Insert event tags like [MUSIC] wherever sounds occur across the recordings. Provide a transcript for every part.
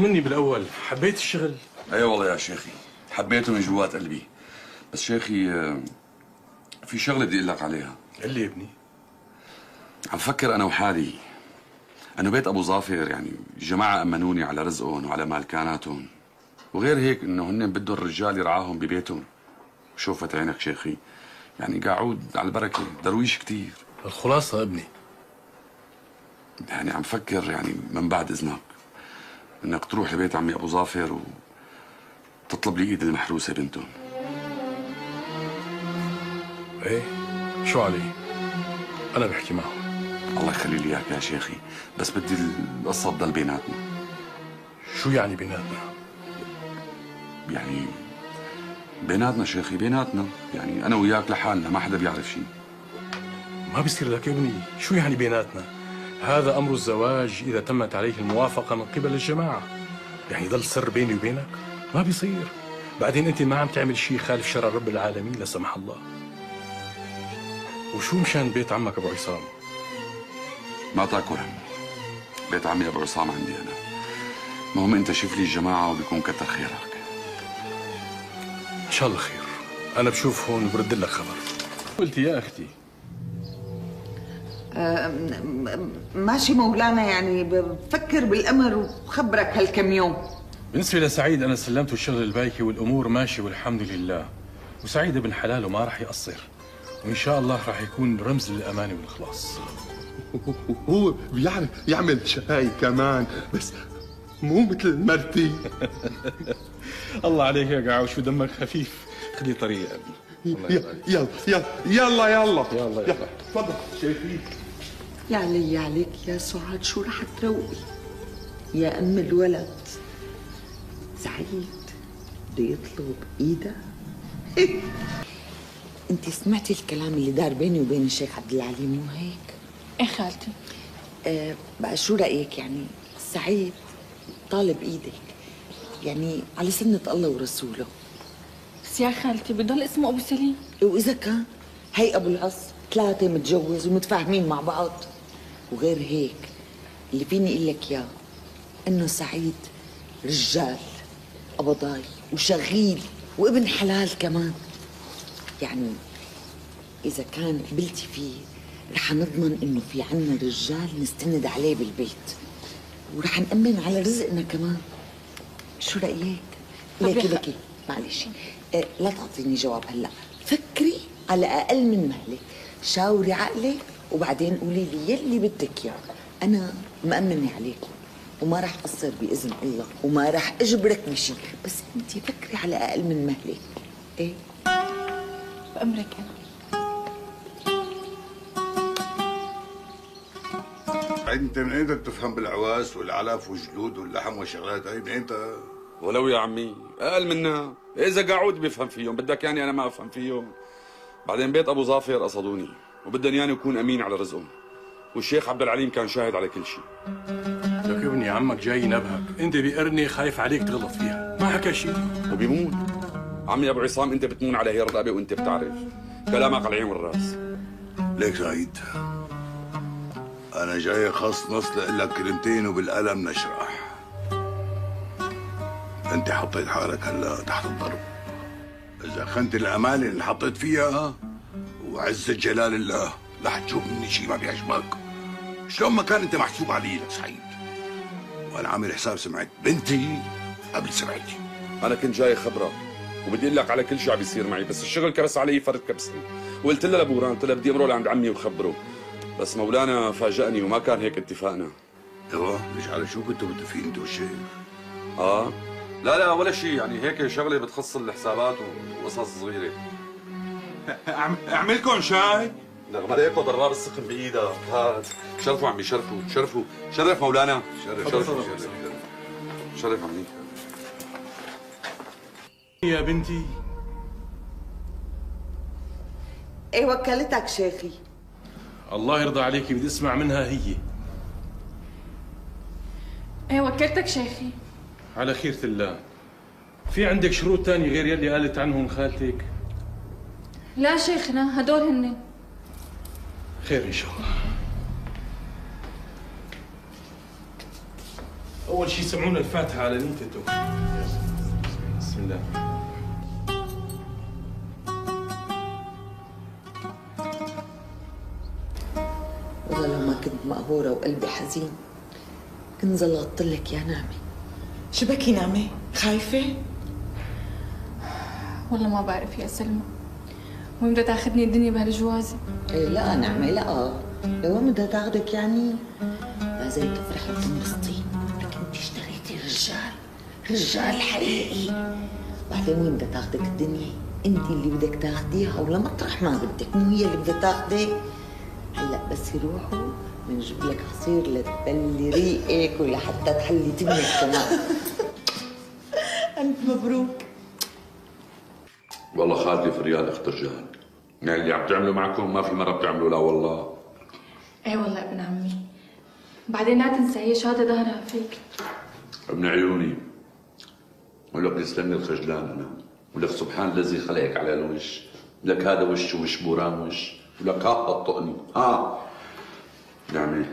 مني بالأول. حبيت الشغل. أي والله يا شيخي. حبيته من جوات قلبي. بس شيخي آه، في شغلة بدي أقول لك عليها. قال لي يا ابني. عم فكر أنا وحالي. انه بيت أبو ظافر يعني الجماعه أمنوني على رزقهم وعلى مالكاناتهم وغير هيك إنه هن بدهم الرجال يرعاهم ببيتهم. شوفت عينك شيخي. يعني قاعود على البركة. درويش كتير. الخلاصة ابني. يعني عم فكر يعني من بعد إذنك. انك تروح لبيت عمي ابو ظافر وتطلب لي ايد المحروسة بنتهم. إيه؟ شو علي؟ أنا بحكي معه. الله يخلي لي اياك يا شيخي بس بدي القصة تضل بيناتنا. شو يعني بيناتنا؟ يعني بيناتنا شيخي بيناتنا. يعني أنا وياك لحالنا ما حدا بيعرف شيء ما بيصير لك يا ابني شو يعني بيناتنا؟ هذا أمر الزواج إذا تمت عليه الموافقة من قبل الجماعة. يعني ضل سر بيني وبينك؟ ما بيصير. بعدين أنت ما عم تعمل شيء خالف شرع رب العالمين لا سمح الله. وشو مشان بيت عمك أبو عصام؟ ما تأكل. هم بيت عمي أبو عصام عندي أنا. المهم أنت شوف لي الجماعة وبيكون كتر خيرك. إن شاء الله خير. أنا بشوفهم وبرد لك خبر. قلت يا أختي. ماشي مولانا يعني بفكر بالأمر وبخبرك هالكم يوم. بالنسبة لسعيد أنا سلمته الشغل البايكي والأمور ماشية والحمد لله. وسعيد ابن حلال وما راح يقصر وإن شاء الله راح يكون رمز للأمانة والإخلاص. [LAUGHS] هو بيعرف يعمل شاي كمان بس مو مثل مرتي. [LAUGHS] الله عليك يا قعو شو دمك خفيف؟ خلي طريق ابني الله يلا. يلا يلا يلا. يلا يلا. تفضل. شايفين؟ يا علي عليك يا سعاد شو رح تروقي؟ يا أم الولد. سعيد. بده يطلب ايدها [LAUGHS] أنت سمعتي الكلام اللي دار بيني وبين الشيخ عبد العلي مو هيك؟ إيه خالتي. آه بقى شو رأيك يعني؟ سعيد طالب إيدك. يعني على سنة الله ورسوله. بس يا خالتي بضل اسمه أبو سليم. وإذا كان هي أبو العص ثلاثة متجوز ومتفاهمين مع بعض. وغير هيك اللي فيني أقول لك إياه إنه سعيد رجال قبضاي وشغيل وابن حلال كمان. يعني إذا كان قبلتي فيه رح نضمن إنه في عنا رجال نستند عليه بالبيت. ورح نأمن على رزقنا كمان. شو رأيك؟ ليكي ليكي. معلش. إيه، لا تعطيني جواب هلا. فكري على أقل من مهلك شاوري عقلك وبعدين قولي لي يلي بدك إياه. أنا مأمنة عليكم وما راح اقصر بإذن الله وما راح أجبرك بشيء بس انت فكري على أقل من مهلك إيه؟ بأمرك أنا. أنت من أين بدك تفهم بالعواس والعلف والجلود واللحم والشغلات؟ هاي من أنت؟ ولو يا عمي أقل منها. إذا قاعود بيفهم فيهم بدك يعني أنا ما أفهم فيهم. بعدين بيت أبو ظافر قصدوني وبدهم ياني اكون أمين على رزقهم. والشيخ عبد العليم كان شاهد على كل شيء. لك يا ابني عمك جاي ينبهك. أنت بقرني خايف عليك تغلط فيها. ما حكى شيء. وبيمون عمي أبو عصام أنت بتمون على هي الرقبه وأنت بتعرف. كلامك على العين والرأس. ليك سعيد. أنا جاي خاص نص لك كلمتين وبالقلم نشرح. أنت حطيت حالك هلا تحت الضرب. إذا خنت الامانه اللي حطيت فيها وعزة جلال الله لا حتشوف مني شيء ما بيعجبك. شلون ما كان أنت محسوب علي لك سعيد وأنا عامل حساب سمعت بنتي قبل سمعتي. أنا كنت جاي خبرك وبدي أقول لك على كل شيء عم بيصير معي بس الشغل كبس علي فرد كبسة. وقلت لها لبوران قلت لها بدي امرق لعند عمي وخبره. بس مولانا فاجأني وما كان هيك اتفاقنا. أيوه مش على شو كنتوا متفقين انت والشيخ آه. لا لا ولا شيء. يعني هيك شغلة بتخص الحسابات وقصص صغيرة. اعملكم شاي. نغمة هيك ضراب السخن بايدها هات شرفوا عمي شرفوا شرفوا. شرف مولانا. شرف شرف شرف. شرف, عمي. يا بنتي. إيه وكلتك شيخي. الله يرضى عليك بدي أسمع منها هي. إيه وكلتك شيخي. على خيرة الله. في عندك شروط تانية غير يلي قالت عنهم خالتك؟ لا شيخنا هدول هن. خير إن شاء الله. أول شيء سمعونا الفاتحة على نيتته بسم الله. والله لو ما كنت مقهورة وقلبي حزين. كنت زلطت لك يا نعمة. شو بكي نعمة؟ خايفة؟ والله ما بعرف يا سلمى. وين بدها تاخذني الدنيا بهالجوازة؟ إيه لا نعمة لا. لو وين بدها تاخدك يعني؟ لازم تفرحي وتنبسطي لك انت اشتريتي رجال رجال حقيقي. بعدين وين بدها تاخدك الدنيا؟ انت اللي بدك تاخديها ولا مطرح ما بدك مو هي اللي بدها تاخدك. هلا بس يروحوا. بنجيب لك عصير لتبلي ريقك ولحتى تحلي تمك كمان ألف مبروك. والله خالتي في الريال اخت رجال يعني اللي عم تعملوا معكم ما في مرة بتعملوا لا والله. إيه والله ابن عمي. بعدين لا تنسى هي شهادة ظهرها فيك. ابن عيوني. ولك يسلم لي الخجلان أنا. ولك سبحان الذي خلقك على الوش. لك هذا وش وش بوران وش. ولك ها الطقني ها. نعمة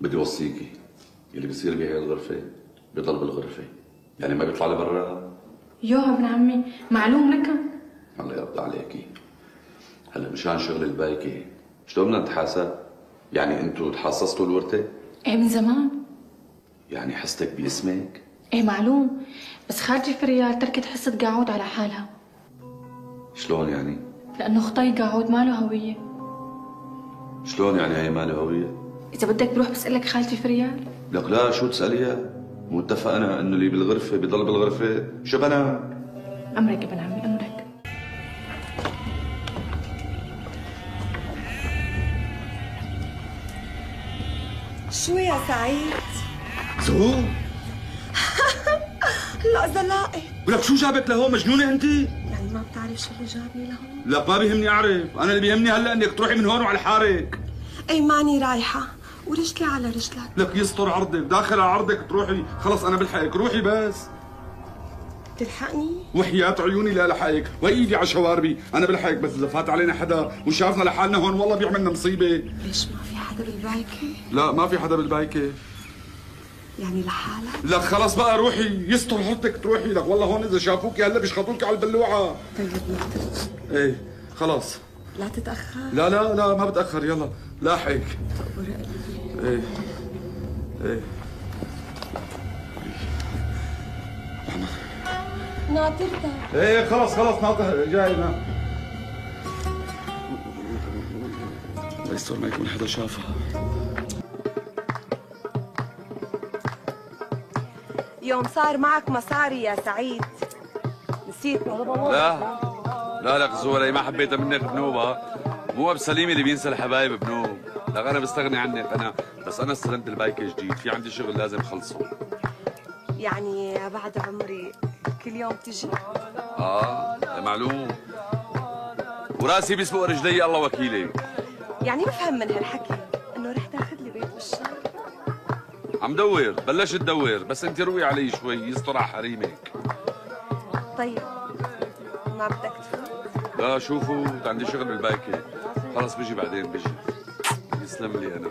بدي اوصيكي اللي بيصير بهي الغرفة بيضل بالغرفة. يعني ما بيطلع لبرا. يوه ابن عمي معلوم لك؟ الله يرضى عليكي. هلا مشان شغل البايكة شلون بدنا نتحاسب؟ يعني أنتوا تحصصتوا الورثة؟ إيه من زمان. يعني حستك باسمك؟ إيه معلوم بس خارجة في الريال تركت حصة قاعود على حالها. شلون يعني؟ لأنه خطي قاعود ما له هوية. شلون يعني هي ما له هوية؟ إذا بدك بروح بسألك خالتي في الريال لك لا شو تسأليها؟ مو اتفقنا إنه اللي بالغرفة بيضل بالغرفة شو بنا؟ أمرك ابن عمي أمرك شو يا سعيد؟ زهور هلا [LAUGHS] زلاقي ولك شو جابك لهون مجنونة انت؟ يعني ما بتعرف شو اللي جابني لهون؟ لا ما بيهمني أعرف، أنا اللي بيهمني هلأ إنك تروحي من هون وعلى حارك، أي ماني رايحة. ورجلي على رجلك. لك يستر عرضك، داخل على عرضك تروحي، خلص أنا بلحقك، روحي بس، تلحقني؟ وحياة عيوني لا لحقك، وإيدي على شواربي، أنا بلحقك بس إذا فات علينا حدا وشافنا لحالنا هون والله بيعملنا مصيبة، ليش ما في حدا بالبايكة؟ لا ما في حدا بالبايكة، يعني لحالك؟ لك خلص بقى روحي. يستر عرضك تروحي لك. والله هون اذا شافوكي هلا بيشخطوكي على البلوعة، طيب إيه خلاص. لا تتأخر؟ لا لا لا ما بتأخر. يلا قلبي إيه إيه. ناطرتك. إيه خلص خلص ناطر. جاي نعم. الله يستر ما يكون حدا شافها. يوم صار معك مصاري يا سعيد. نسيتني لا. لا لك زوري ما حبيتها منك بنوبة. مو أبو سليم اللي بينسى الحبايب بنوب. لك أنا بستغني عنك أنا. بس أنا استلمت البايكة جديد. في عندي شغل لازم أخلصه. يعني بعد عمري كل يوم تجي. آه معلوم. وراسي بيسبق رجلي الله وكيلي. يعني بفهم من هالحكي. عم دور بلشت تدور بس انت روي علي شوي يستر على حريمك. طيب ما بدك تفوت؟ لا شوفوا عندي شغل بالبايكة خلص بيجي بعدين بيجي. يسلم لي أنا.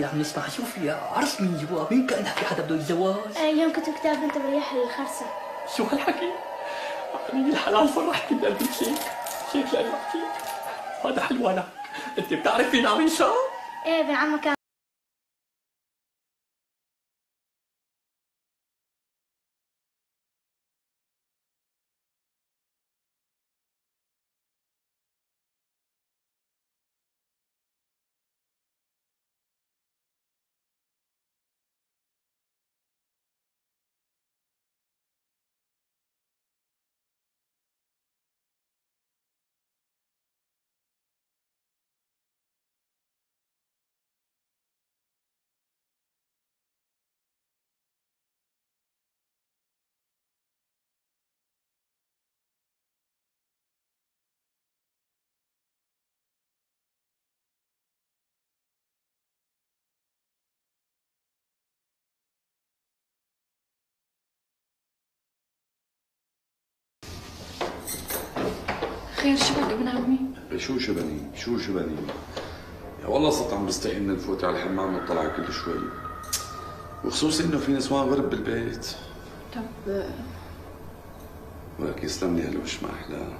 هالزلاقط هي عم نسمع شو فيها عرس من جوا مين كانها في حدا بده يتزوج يوم كنت كتاب انت بريح الخرسة. شو هالحكي؟ عمي الحلال فرحت كل قلبي شيك شيك أحكي. هذا حلوانك أنت بتعرف مين عريسه إيه ابن عمك. خير شو بك ابن عمي؟ شو شبني؟ شو شبني؟ يا والله صرت عم بستحي إني نفوت على الحمام وطلع كل شوي. وخصوصي إنه في نسوان غرب بالبيت. طب ولك يسلم لي هالوش ما احلاه